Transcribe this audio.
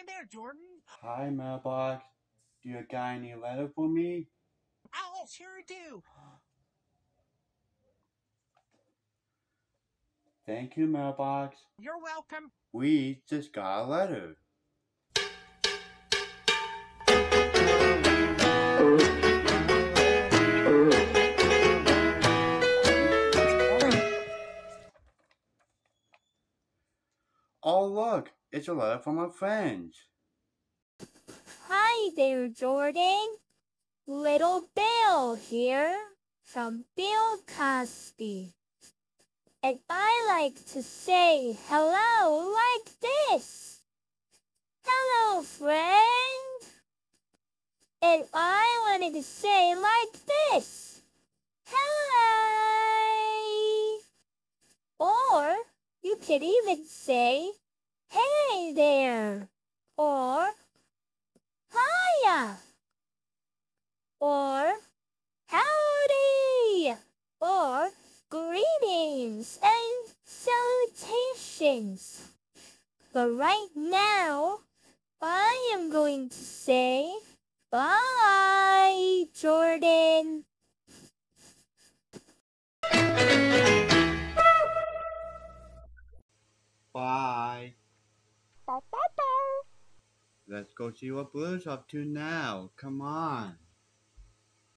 Hi there, Jordan. Hi, mailbox. Do you got any letter for me? Oh, I sure do. Thank you, mailbox. You're welcome. We just got a letter. Oh, look, it's a letter from a friend. Hi there, Jordan. Little Bill here from Bill Cosby. And I like to say hello like this. Hello, friend. And I wanted to say like this. Could even say, hey there. Or hiya. Or howdy. Or greetings and salutations. But right now, I am going to say bye, Jordan. Let's go see what Blue's up to now. Come on.